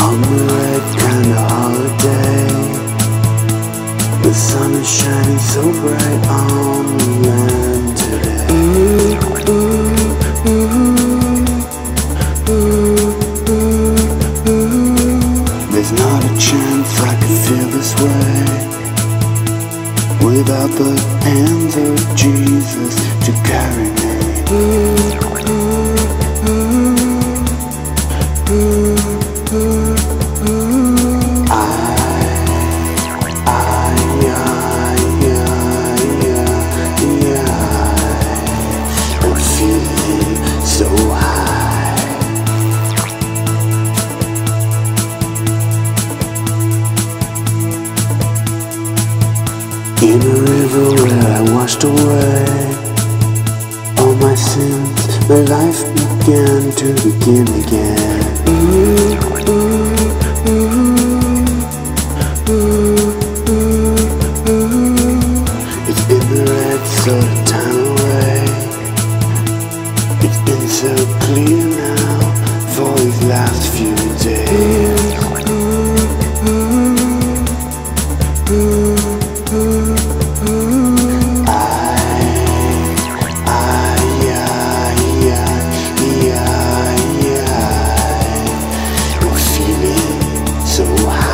On the red kind of holiday The sun is shining so bright on the land today ooh, ooh, ooh, ooh, ooh. There's not a chance I could feel this way Without the hands of Jesus to carry me In a river where I washed away all my sins, my life began to begin again. Ooh, ooh, ooh, ooh, ooh, ooh. It's been the red sort of time away. It's been so clear now for these last few days. I'm feeling so high.